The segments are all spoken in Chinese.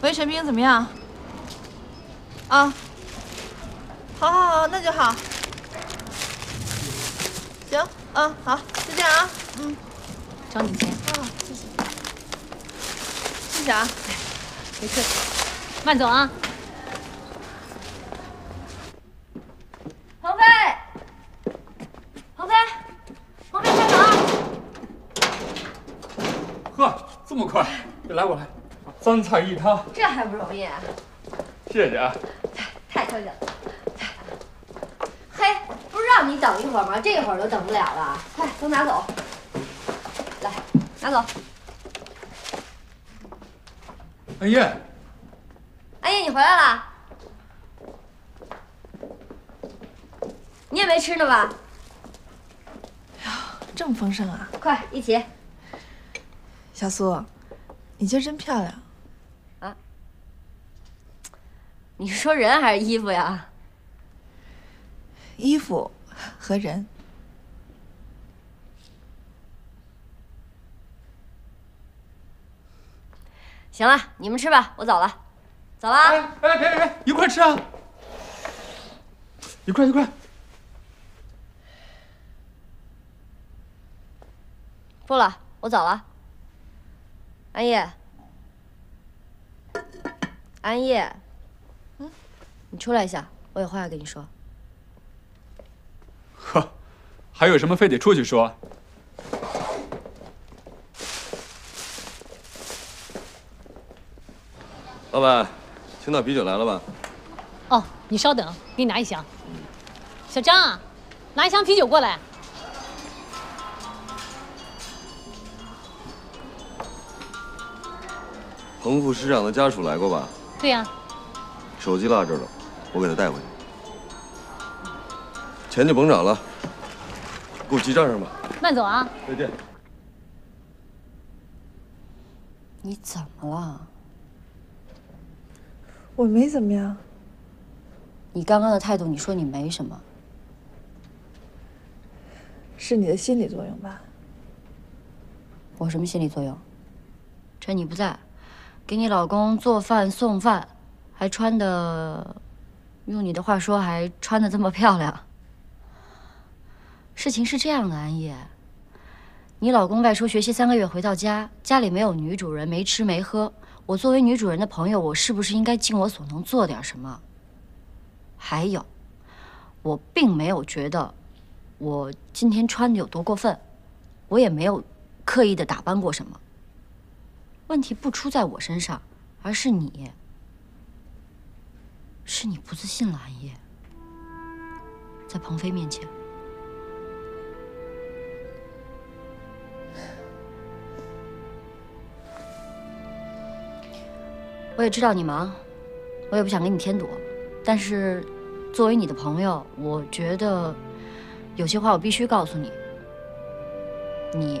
喂，陈冰，怎么样？啊，好，好，好，那就好。行，嗯，好，就这样啊，嗯，找你钱。啊，谢谢，谢谢啊，别客气，慢走啊。鹏飞，鹏飞，鹏飞，快走啊！呵，这么快，来我来，三菜一汤，这还不容易？谢谢啊。太客气了。嘿，不是让你等一会儿吗？这会儿都等不了了，快都拿走。来，拿走。阿姨，阿姨，你回来了？你也没吃呢吧？这么丰盛啊，快一起。小苏，你今儿真漂亮。你是说人还是衣服呀？衣服和人，行了，你们吃吧，我走了，走了啊。哎哎，别别别，一块吃啊！一块一块。不了，我走了。安叶，安叶，嗯，你出来一下，我有话要跟你说。呵，还有什么非得出去说？老板，青岛啤酒来了吧？哦，你稍等，给你拿一箱。小张啊，拿一箱啤酒过来。彭副师长的家属来过吧？对呀、手机落这儿了，我给他带回去。钱就甭找了，给我记账上吧。慢走啊。再见。你怎么了？我没怎么样。你刚刚的态度，你说你没什么，是你的心理作用吧？我什么心理作用？趁你不在，给你老公做饭送饭，还穿的，用你的话说，还穿的这么漂亮。事情是这样的，安叶，你老公外出学习三个月回到家，家里没有女主人，没吃没喝。我作为女主人的朋友，我是不是应该尽我所能做点什么？还有，我并没有觉得我今天穿的有多过分，我也没有刻意的打扮过什么。问题不出在我身上，而是你，是你不自信了，安叶，在鹏飞面前。我也知道你忙，我也不想给你添堵，但是作为你的朋友，我觉得有些话我必须告诉你。你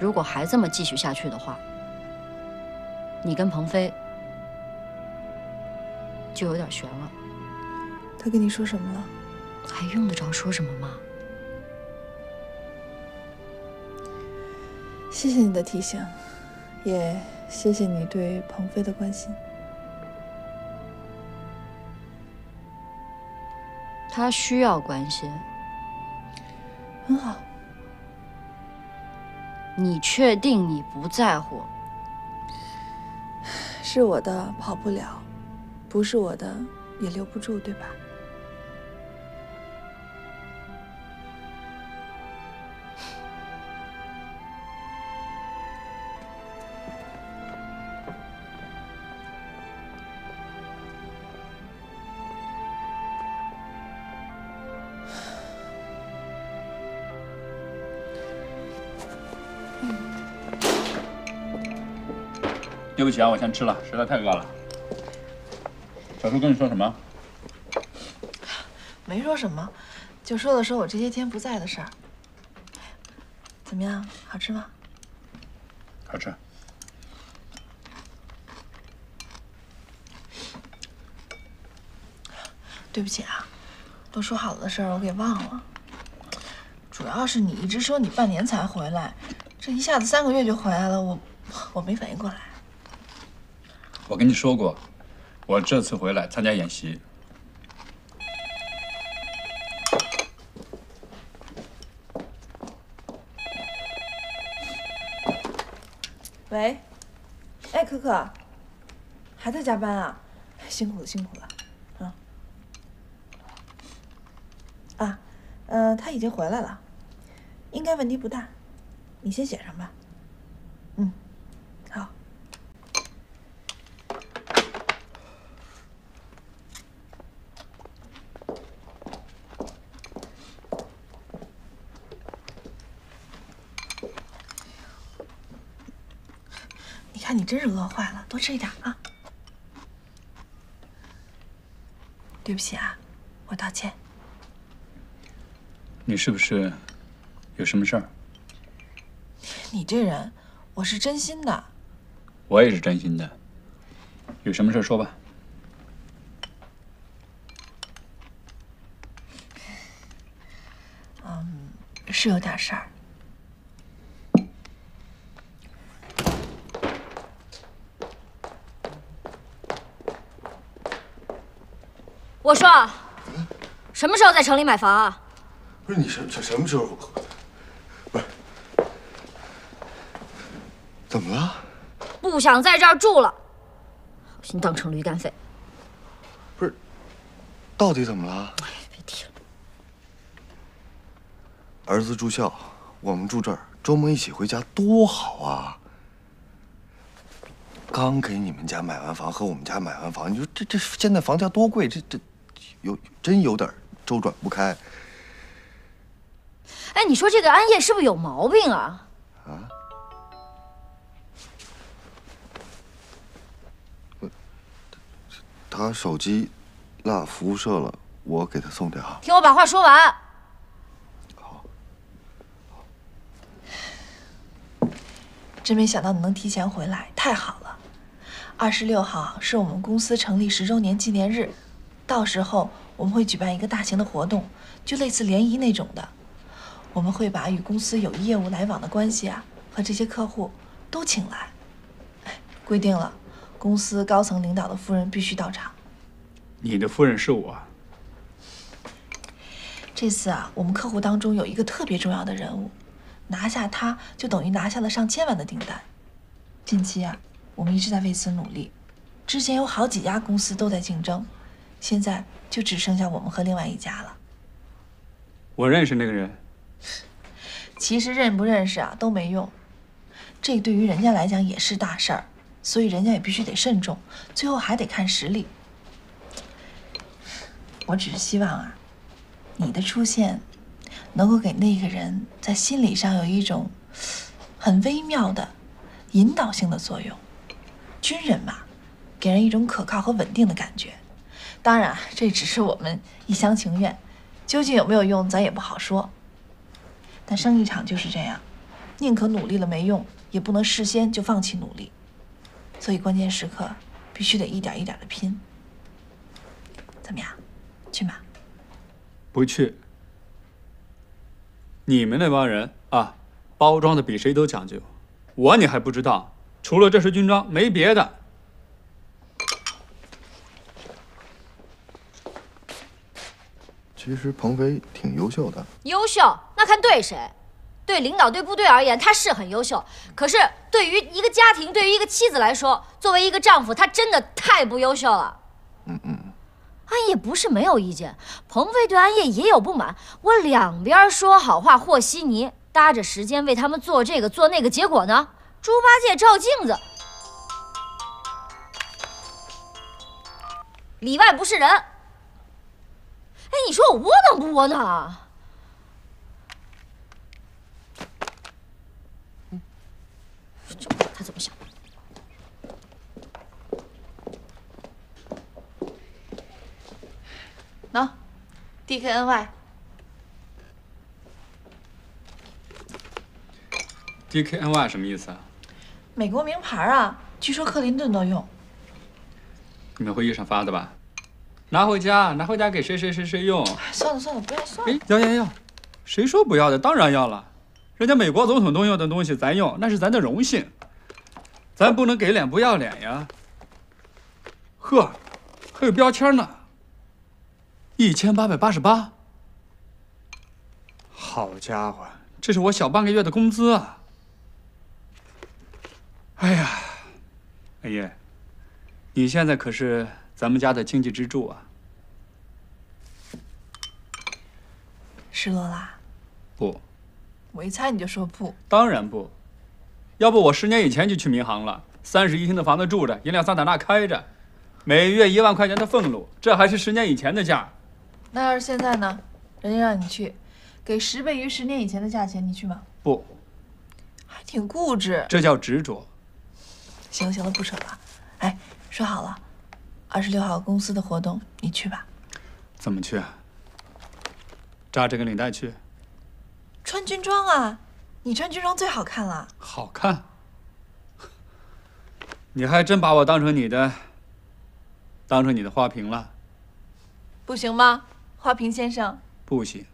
如果还这么继续下去的话，你跟鹏飞就有点悬了，他跟你说什么了？还用得着说什么吗？谢谢你的提醒，也谢谢你对鹏飞的关心。他需要关心，很好，你确定你不在乎？是我的跑不了，不是我的也留不住，对吧？对不起啊，我先吃了，实在太饿了。小叔跟你说什么？没说什么，就说了说我这些天不在的事儿。怎么样，好吃吗？好吃。对不起啊，都说好了的事儿我给忘了。主要是你一直说你半年才回来，这一下子三个月就回来了，我我没反应过来。我跟你说过，我这次回来参加演习。喂，哎，可可，还在加班啊？辛苦了，辛苦了，啊。啊，呃，他已经回来了，应该问题不大，你先写上吧。嗯，好。你看你真是饿坏了，多吃一点啊。对不起啊，我道歉。你是不是有什么事儿？你这人，我是真心的。我也是真心的。有什么事说吧。嗯是有点事儿。我说，什么时候在城里买房啊？不是你什什什么时候？不是，怎么了？不想在这儿住了，好心当成驴肝肺。不是，到底怎么了？别提了。儿子住校，我们住这儿，周末一起回家多好啊！刚给你们家买完房，和我们家买完房，你说这这现在房价多贵，这这有真有点周转不开。哎，你说这个安叶是不是有毛病啊？啊他手机落辐射了，我给他送点啊。听我把话说完。真没想到你能提前回来，太好了。二十六号是我们公司成立十周年纪念日，到时候我们会举办一个大型的活动，就类似联谊那种的。我们会把与公司有业务来往的关系啊和这些客户都请来。哎，规定了，公司高层领导的夫人必须到场。你的夫人是我。这次啊，我们客户当中有一个特别重要的人物，拿下他就等于拿下了上千万的订单。近期啊，我们一直在为此努力。之前有好几家公司都在竞争，现在就只剩下我们和另外一家了。我认识那个人。其实认不认识啊都没用，这对于人家来讲也是大事儿，所以人家也必须得慎重，最后还得看实力。我只是希望啊，你的出现能够给那个人在心理上有一种很微妙的引导性的作用。军人嘛，给人一种可靠和稳定的感觉。当然，这只是我们一厢情愿，究竟有没有用，咱也不好说。但生意场就是这样，宁可努力了没用，也不能事先就放弃努力。所以关键时刻必须得一点一点的拼。怎么样，去吗？不去。你们那帮人啊，包装的比谁都讲究。我你还不知道，除了这身军装，没别的。其实鹏飞挺优秀的，优秀？那看对谁，对领导对部队而言他是很优秀，可是对于一个家庭，对于一个妻子来说，作为一个丈夫，他真的太不优秀了。嗯嗯，安叶不是没有意见，鹏飞对安叶也有不满，我两边说好话和稀泥，搭着时间为他们做这个做那个，结果呢？猪八戒照镜子，里外不是人。哎，你说我窝囊不窝囊啊？这他怎么想？喏，DKNY，DKNY 什么意思啊？美国名牌啊，据说克林顿都用。你们会议上发的吧？拿回家，拿回家给谁谁谁谁用。算了算了，不要算了哎。，要要要，谁说不要的？当然要了。人家美国总统都用的东西，咱用那是咱的荣幸，咱不能给脸不要脸呀。呵，还有标签呢，一千八百八十八。好家伙，这是我小半个月的工资啊！哎呀，阿姨，你现在可是咱们家的经济支柱啊！失落啦？不，我一猜你就说不。当然不，要不我十年以前就去民航了。三室一厅的房子住着，银两桑塔纳开着，每月一万块钱的俸禄，这还是十年以前的价。那要是现在呢？人家让你去，给十倍于十年以前的价钱，你去吗？不，还挺固执。这叫执着。行了行了，不扯了。哎，说好了，二十六号公司的活动你去吧。怎么去啊？扎这个领带去？穿军装啊！你穿军装最好看了。好看。你还真把我当成你的，当成你的花瓶了？不行吗，花瓶先生？不行。